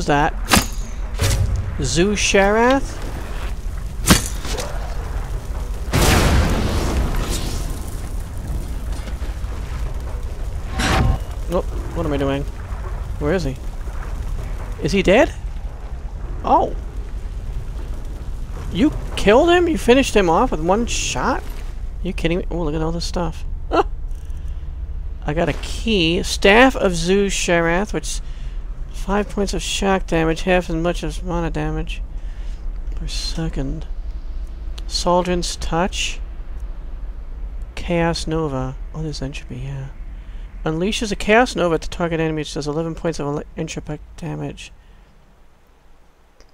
Who's that? Zoo Sharath? Oh, what am I doing? Where is he? Is he dead? Oh. You killed him? You finished him off with one shot? you kidding me? Oh, look at all this stuff. I got a key. Staff of Zoo Sharath, which... Five points of shock damage, half as much as mana damage per second. Saldren's Touch. Chaos Nova. Oh, there's entropy, yeah. Unleashes a Chaos Nova at the target enemy which does 11 points of entropy damage.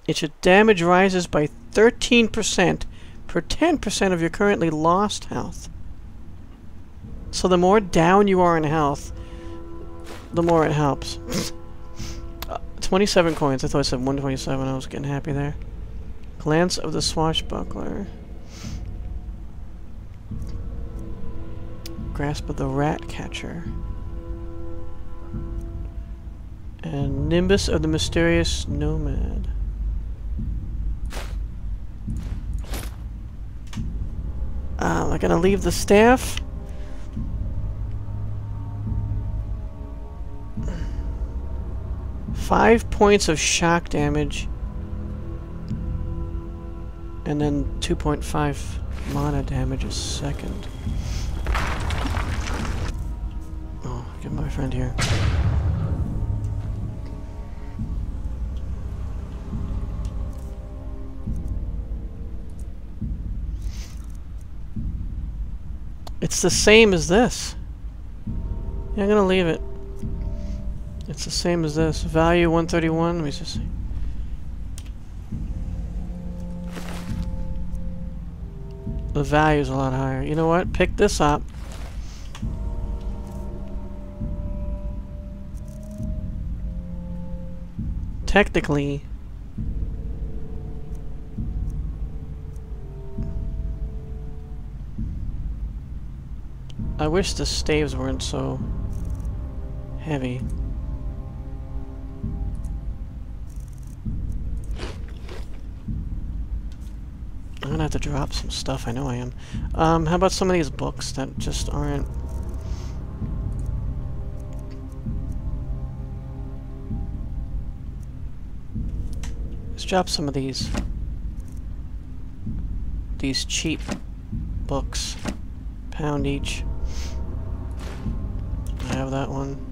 Its damage rises by 13% per 10% of your currently lost health. So the more down you are in health, the more it helps. uh, 27 coins. I thought I said 127. I was getting happy there. Glance of the Swashbuckler. Grasp of the Rat Catcher. And Nimbus of the Mysterious Nomad. Um, I'm gonna leave the staff. Five points of shock damage. And then 2.5 mana damage a second. Oh, get my friend here. It's the same as this. Yeah, I'm gonna leave it. It's the same as this. Value 131. Let me just see. The value's a lot higher. You know what? Pick this up. Technically, I wish the staves weren't so heavy. Gonna have to drop some stuff, I know I am. Um, how about some of these books that just aren't... Let's drop some of these. These cheap books. Pound each I have that one.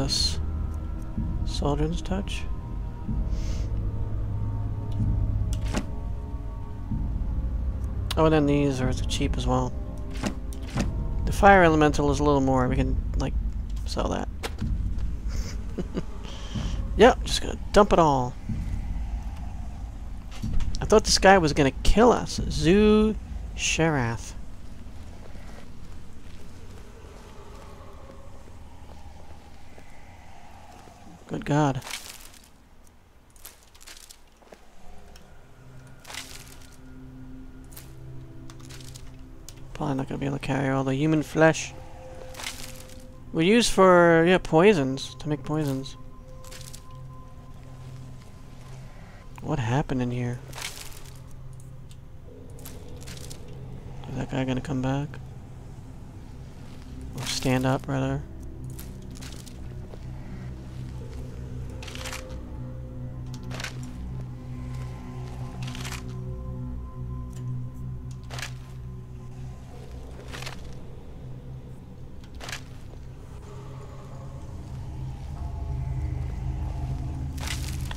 This. Saldren's Touch. Oh, and then these are cheap as well. The fire elemental is a little more. We can, like, sell that. yep, just gonna dump it all. I thought this guy was gonna kill us. Zoo Sharath. Good God. Probably not going to be able to carry all the human flesh. We use for, yeah, poisons. To make poisons. What happened in here? Is that guy gonna come back? Or stand up, rather?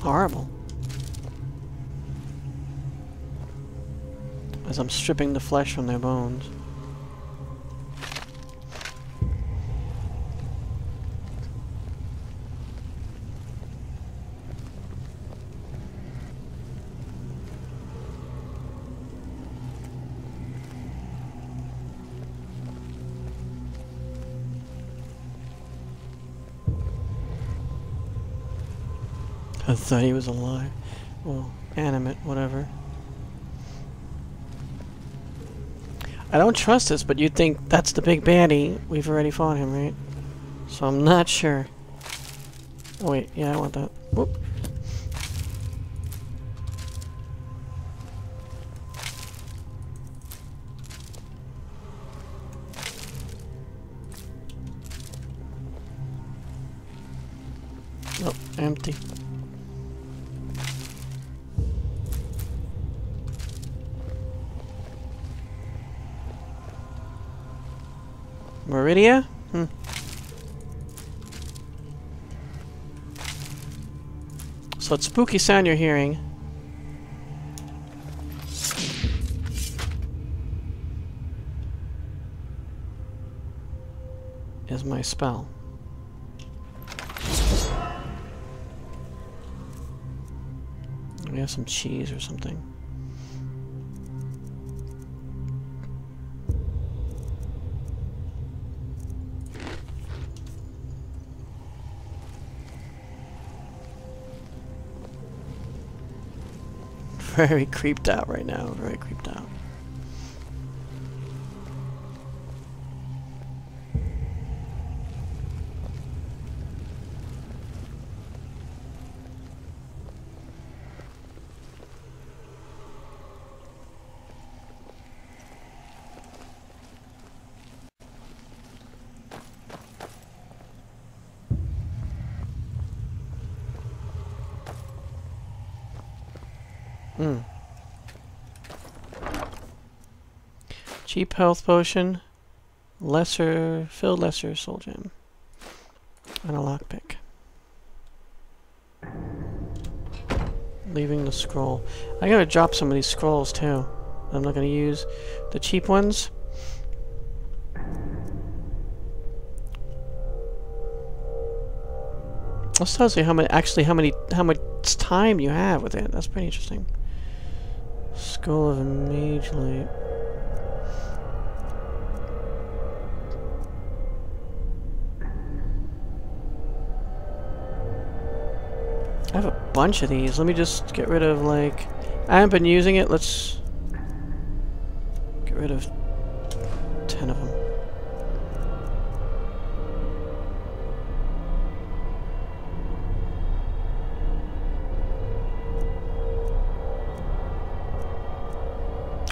Horrible. As I'm stripping the flesh from their bones. Thought he was alive. Well, animate, whatever. I don't trust this, but you'd think that's the big baddie. We've already fought him, right? So I'm not sure. Oh wait, yeah, I want that. Whoop. Empty. Meridia? Hmm. So it's spooky sound you're hearing. Is my spell. We have some cheese or something. Very creeped out right now. Very creeped out. Hmm. Cheap health potion. Lesser, fill lesser soul gem. And a lockpick. Leaving the scroll. I gotta drop some of these scrolls too. I'm not gonna use the cheap ones. This tells you how many, actually how many, how much time you have with it. That's pretty interesting. Skull of Mage Light. Bunch of these. Let me just get rid of, like... I haven't been using it. Let's... Get rid of... Ten of them.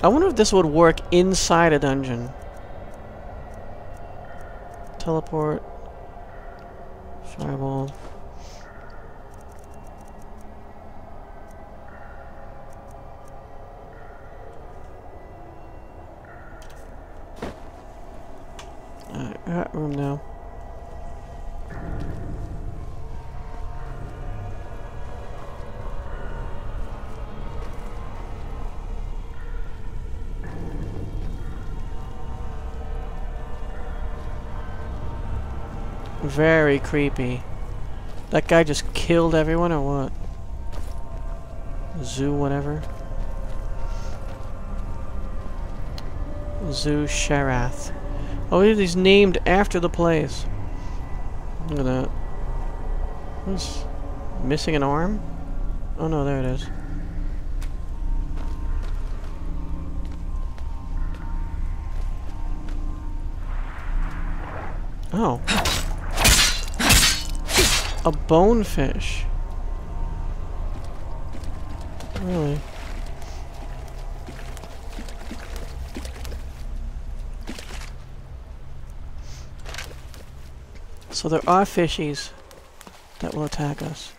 I wonder if this would work inside a dungeon. Teleport. Fireball. Alright, I got Oh, room now. Very creepy. That guy just killed everyone or what? Zoo whatever. Zoo Sharath. Oh, he's named after the place. Look at that. What's missing an arm? Oh no, there it is. Oh. A bonefish. Really? So there are fishies that will attack us.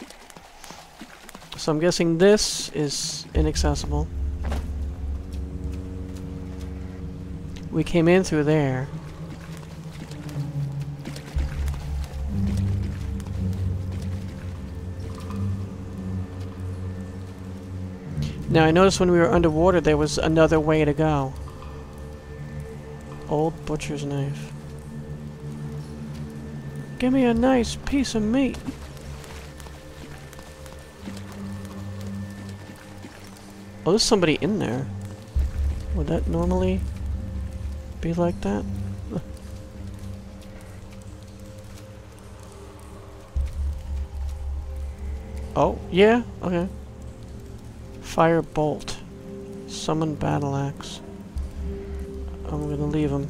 So I'm guessing this is inaccessible. We came in through there. Now I noticed when we were underwater there was another way to go. Old butcher's knife. Give me a nice piece of meat. Oh, there's somebody in there. Would that normally be like that? Oh, yeah, okay. Fire bolt. Summon battle axe. I'm gonna leave him.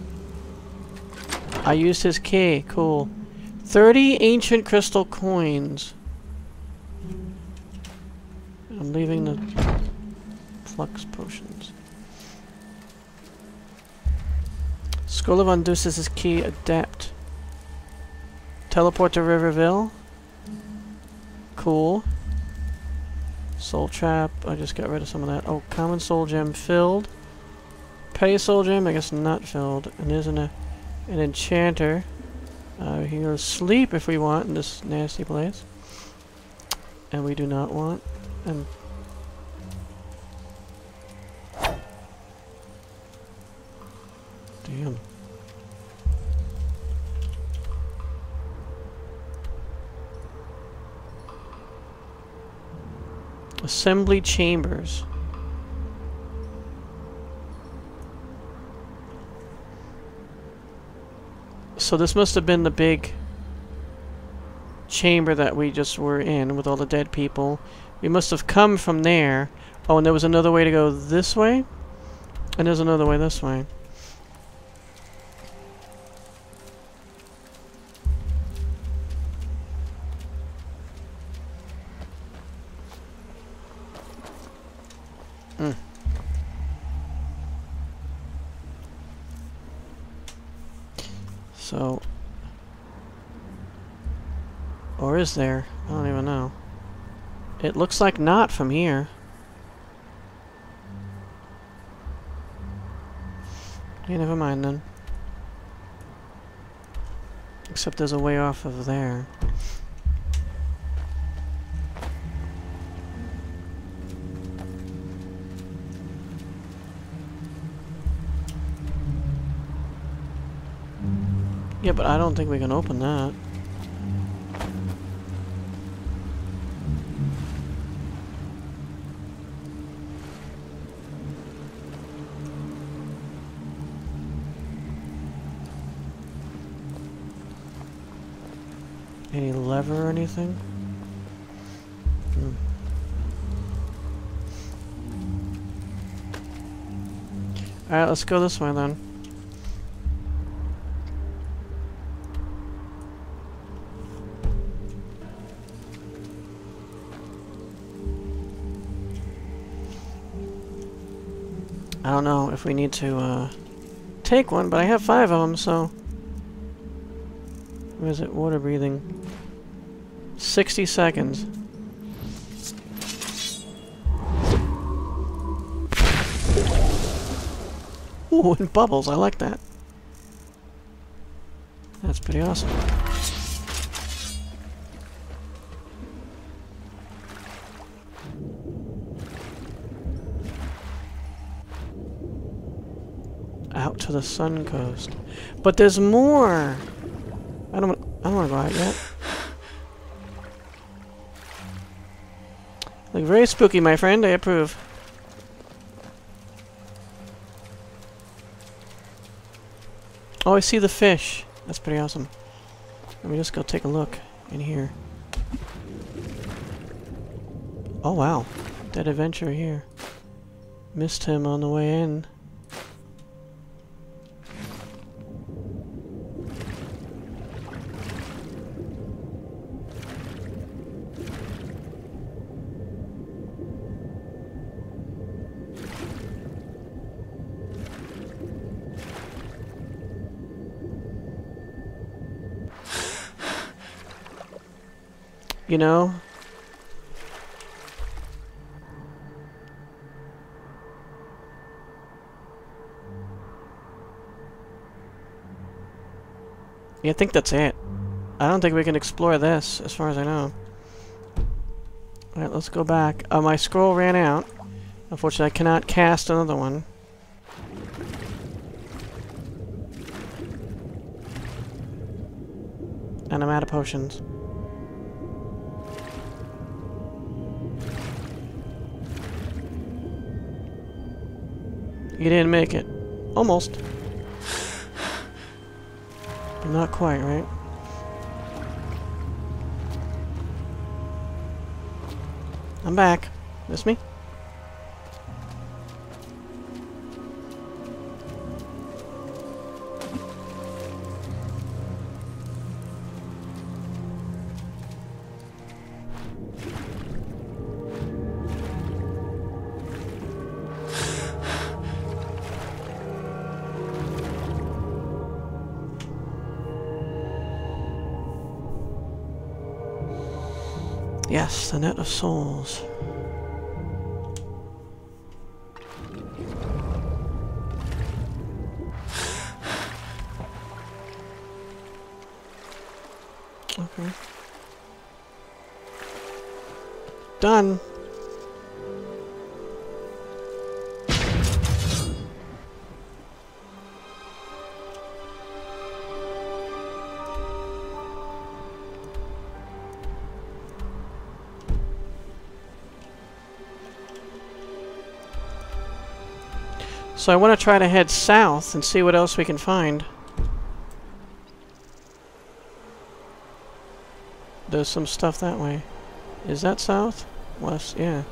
I used his key. Cool. 30 ancient crystal coins. I'm leaving the flux potions. Scroll of Undus's key adept. Teleport to Riverville. Cool. Soul Trap. I just got rid of some of that. Oh, Common Soul Gem filled. Pay Soul Gem, I guess not filled. And isn't uh, an Enchanter. Uh, we can go to sleep if we want in this nasty place. And we do not want. And Damn. Assembly chambers. So this must have been the big chamber that we just were in with all the dead people. We must have come from there. Oh, and there was another way to go this way? And there's another way this way. Is there? I don't even know. It looks like not from here. Okay, never mind then. Except there's a way off of there. Yeah, but I don't think we can open that. Any lever or anything? Hmm. Alright, let's go this way then. I don't know if we need to uh, take one, but I have five of them, so... Where is it? Water breathing. 60 seconds. Ooh, and bubbles. I like that. That's pretty awesome. Out to the sun coast. But there's more! Look very spooky, my friend. I approve. Oh, I see the fish. That's pretty awesome. Let me just go take a look in here. Oh, wow. Dead adventure here. Missed him on the way in. You know? Yeah, I think that's it. I don't think we can explore this, as far as I know. Alright, let's go back. Uh, my scroll ran out. Unfortunately, I cannot cast another one. And I'm out of potions. You didn't make it. Almost. Not quite, right? I'm back. Miss me? The net of souls. So I want to try to head south and see what else we can find. There's some stuff that way. Is that south? West, yeah.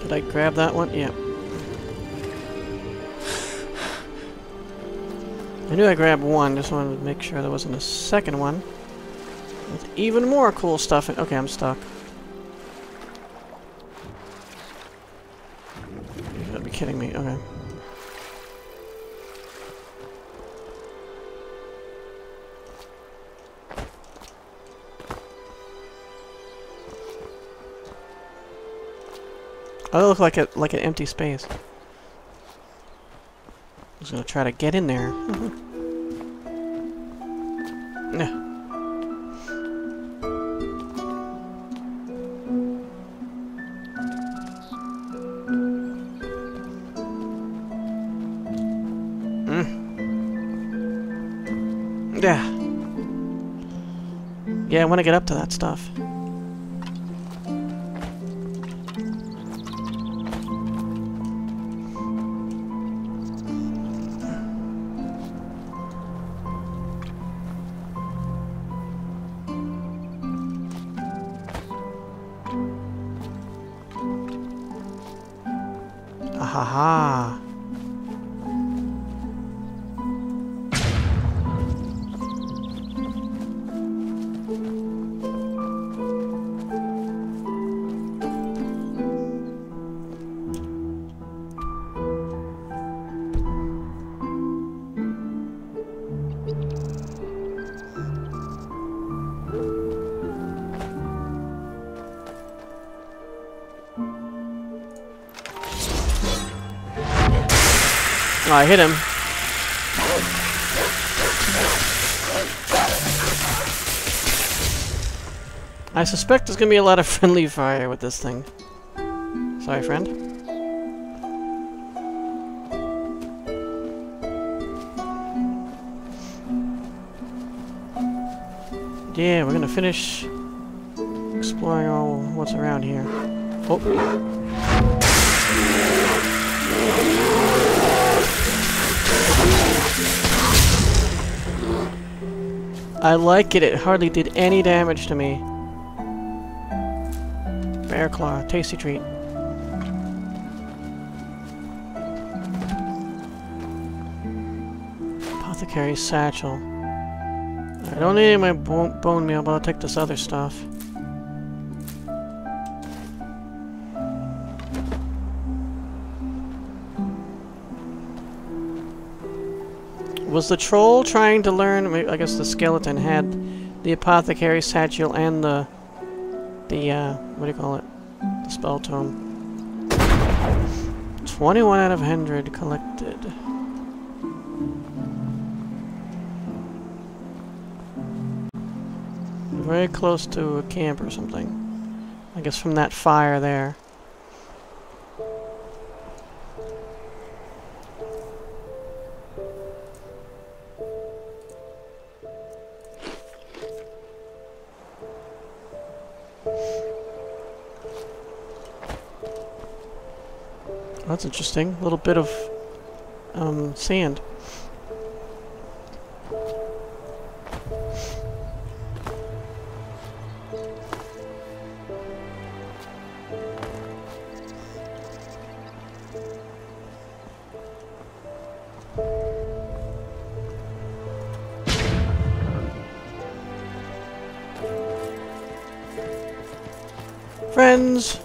Did I grab that one? Yeah. I knew I grabbed one, just wanted to make sure there wasn't a second one. With even more cool stuff in- okay, I'm stuck. You gotta be kidding me, okay. Oh, looked like a like an empty space. Gonna try to get in there. yeah. Mm. Yeah. Yeah, I want to get up to that stuff. I hit him. I suspect there's gonna be a lot of friendly fire with this thing. Sorry, friend. Yeah, we're gonna finish exploring all what's around here. Oh. I like it. It hardly did any damage to me. Bear claw, tasty treat. Apothecary satchel. I don't need my bo bone meal, but I'll take this other stuff. Was the troll trying to learn? I guess the skeleton had the apothecary satchel and the the uh, what do you call it? The spell tome. Twenty-one out of hundred collected. Very close to a camp or something. I guess from that fire there. That's interesting. A little bit of um, sand. Friends!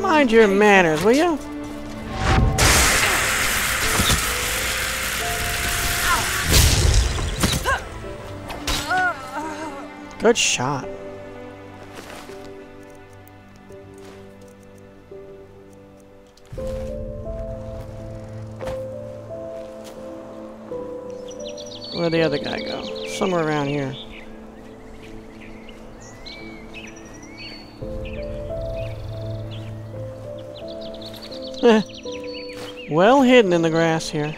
Mind your manners, will you? Good shot. Where'd the other guy go? Somewhere around here. Eh. well hidden in the grass here.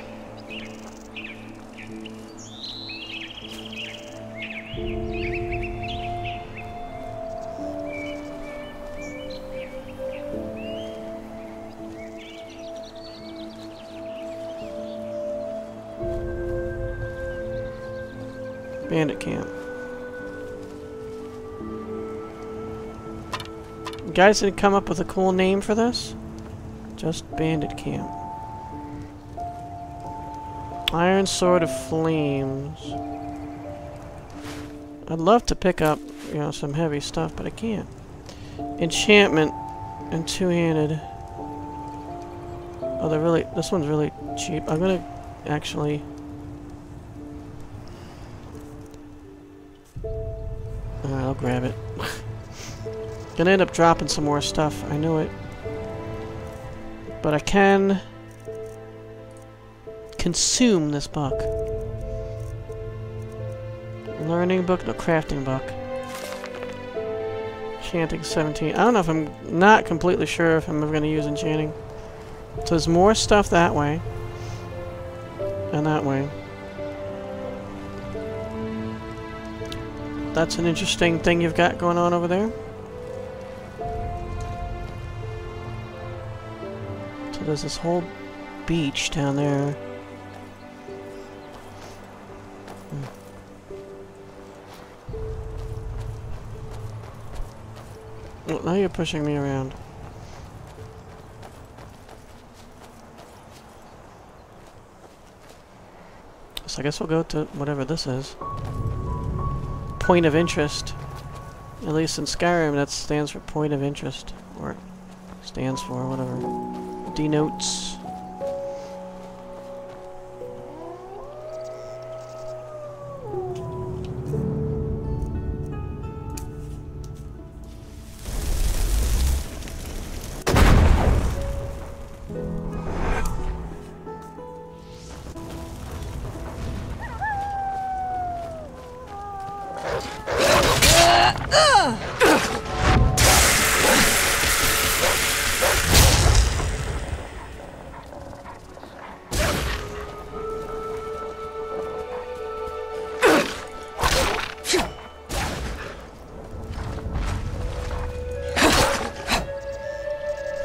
Bandit camp. You guys didn't come up with a cool name for this? Just bandit camp. Iron Sword of Flames. I'd love to pick up, you know, some heavy stuff, but I can't. Enchantment and two-handed. Oh, they're really, this one's really cheap. I'm gonna actually... Alright, I'll grab it. Gonna end up dropping some more stuff, I know it. But I can consume this book. Learning book, no crafting book. Enchanting 17. I don't know if I'm not completely sure if I'm ever going to use enchanting. So there's more stuff that way. And that way. That's an interesting thing you've got going on over there. There's this whole beach down there. Hmm. Well, now you're pushing me around. So I guess we'll go to whatever this is. Point of interest. At least in Skyrim, that stands for point of interest. Or stands for, whatever. Denotes.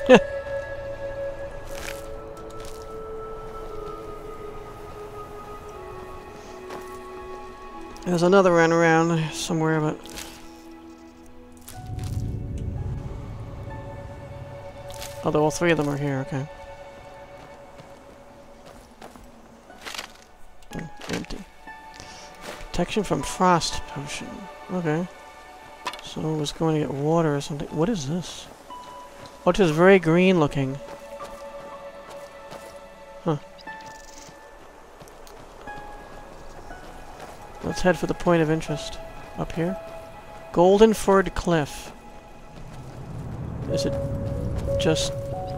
There's another run around somewhere, but... Although all three of them are here, okay. Hmm, empty. Protection from frost potion. Okay. So I was going to get water or something. What is this? It's just very green looking. Huh. Let's head for the point of interest. Up here. Goldenford Cliff. Is it just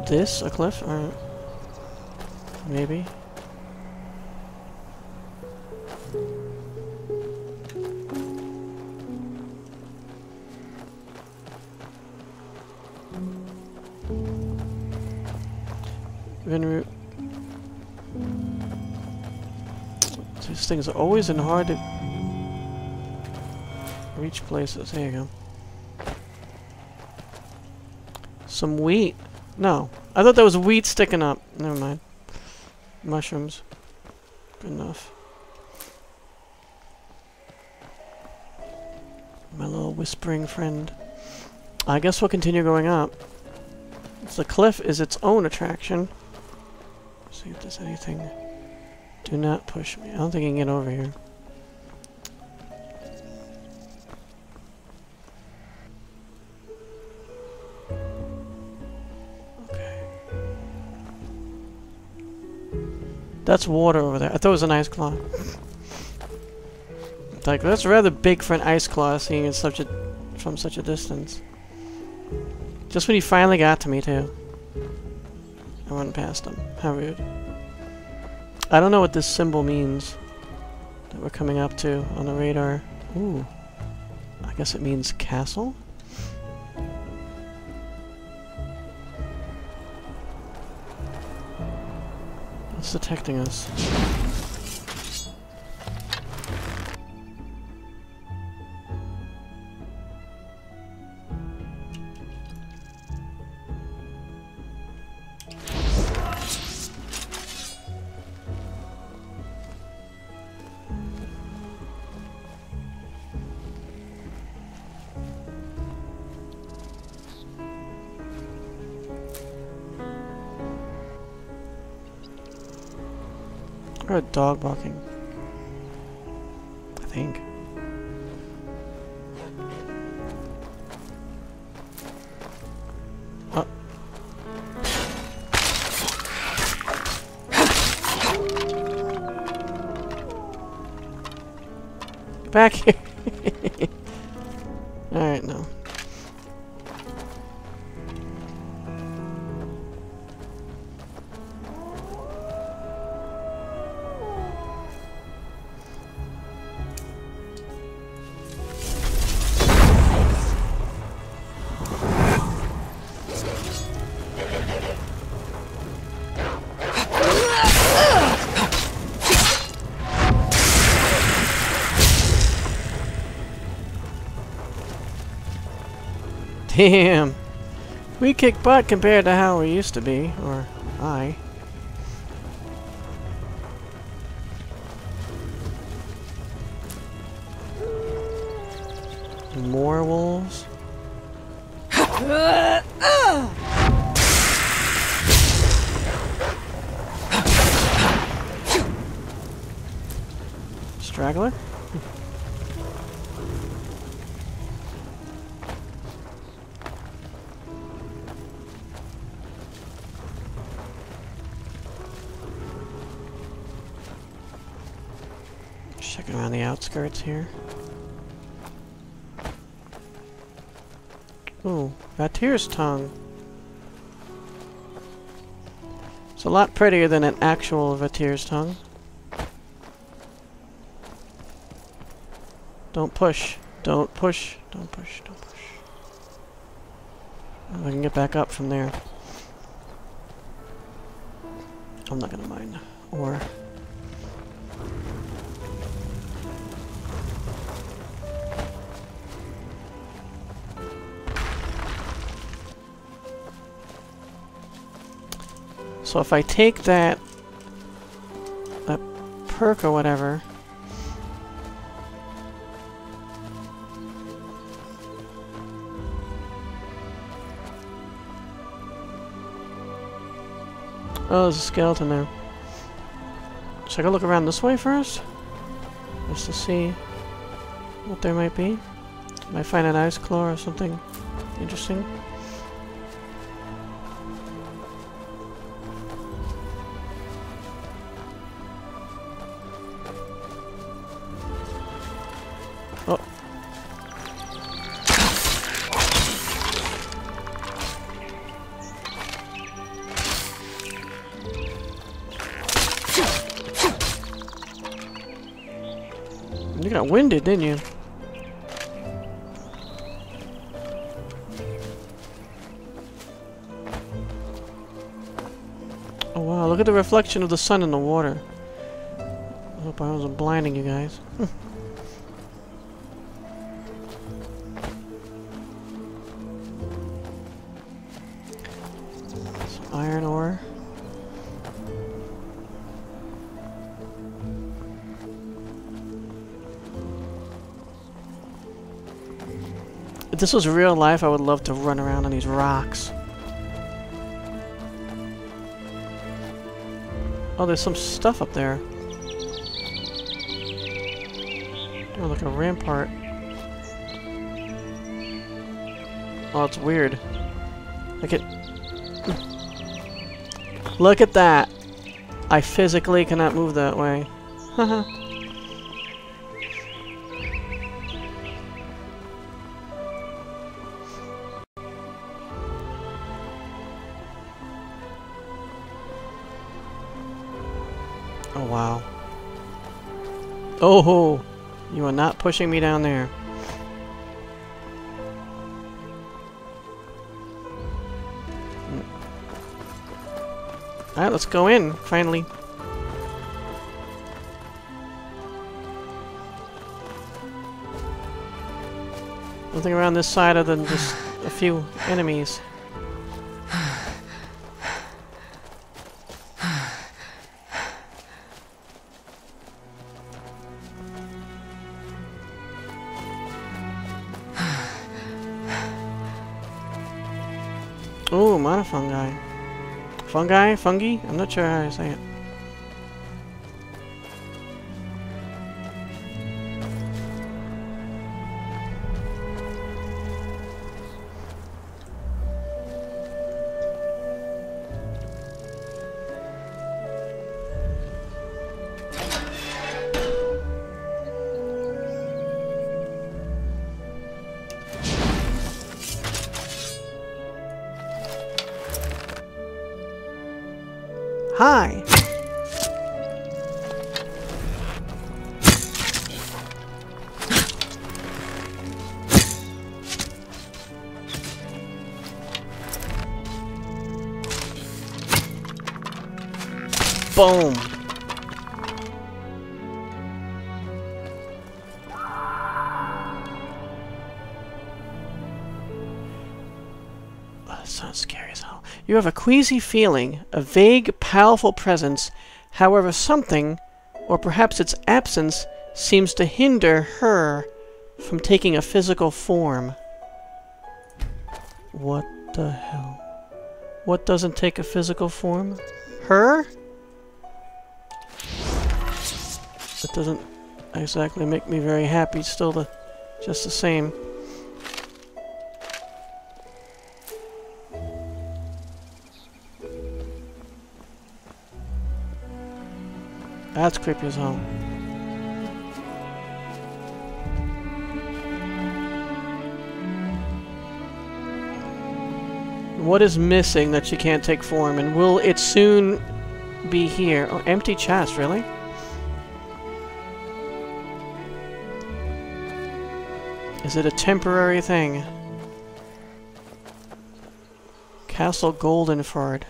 this, a cliff? Or maybe? Things always in hard to Reach places. There you go. Some wheat. No. I thought there was wheat sticking up. Never mind. Mushrooms. Good enough. My little whispering friend. I guess we'll continue going up. The cliff is its own attraction. see if there's anything. Do not push me. I don't think I can get over here. Okay. That's water over there. I thought it was an ice claw. like that's rather big for an ice claw, seeing it's such a from such a distance. Just when he finally got to me, too. I went past him. How rude. I don't know what this symbol means that we're coming up to on the radar. Ooh. I guess it means castle? What's detecting us? Dog barking. I think. Back here. Damn. We kick butt compared to how we used to be. Or I. More wolves? Straggler? Here. Ooh, Vatir's tongue. It's a lot prettier than an actual Vatir's tongue. Don't push. Don't push. Don't push. Don't push. Oh, I can get back up from there. I'm not gonna mind. Or... So if I take that, that perk or whatever, Oh, there's a skeleton there. Should I go look around this way first? Just to see what there might be. Might find an ice claw or something interesting. Got winded, didn't you? Oh wow, look at the reflection of the sun in the water. I hope I wasn't blinding you guys. If this was real life, I would love to run around on these rocks. Oh, there's some stuff up there. Oh, like a rampart. Oh, it's weird. Look at... Look at that! I physically cannot move that way. Haha. Oh, wow. Oh, you are not pushing me down there. Alright, let's go in, finally. Nothing around this side other than just a few enemies. Fungi? Fungi? I'm not sure how to say it. Hi! Boom! You have a queasy feeling, a vague, powerful presence. However, something, or perhaps its absence, seems to hinder her from taking a physical form. What the hell? What doesn't take a physical form? Her? That doesn't exactly make me very happy. Still the, just the same. That's creepy as hell. What is missing that she can't take form, and will it soon be here? Oh, empty chest, really? Is it a temporary thing? Castle Goldenford.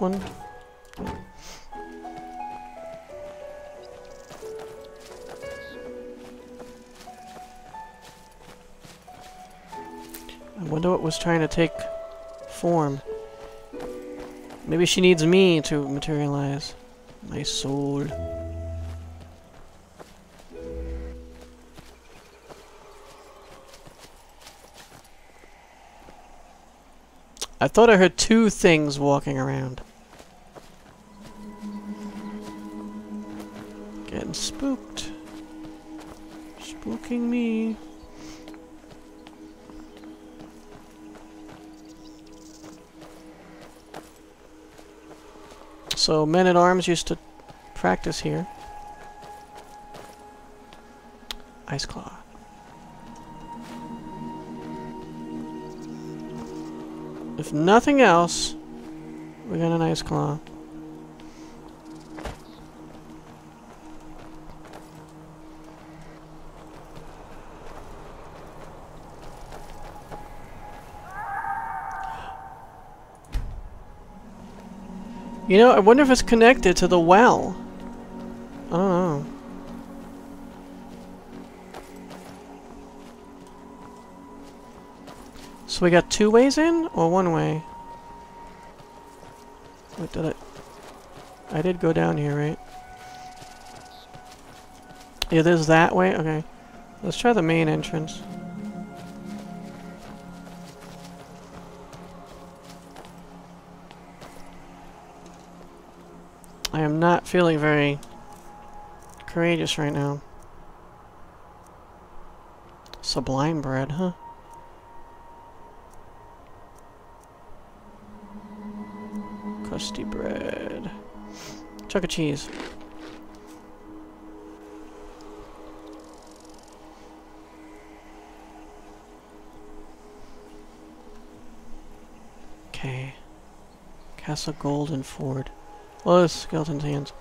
One? I wonder what was trying to take form. Maybe she needs me to materialize. My soul. I thought I heard two things walking around. Getting spooked. Spooking me. So men-at-arms used to practice here. Ice Claw. If nothing else, we got an Ice Claw. You know, I wonder if it's connected to the well. I don't know. So we got two ways in, or one way? Did I... I did go down here, right? Yeah, there's that way? Okay. Let's try the main entrance. I am not feeling very courageous right now. Sublime bread, huh? Crusty bread. Chuck of cheese. Okay. Castle Goldenford. There's skeleton's hands.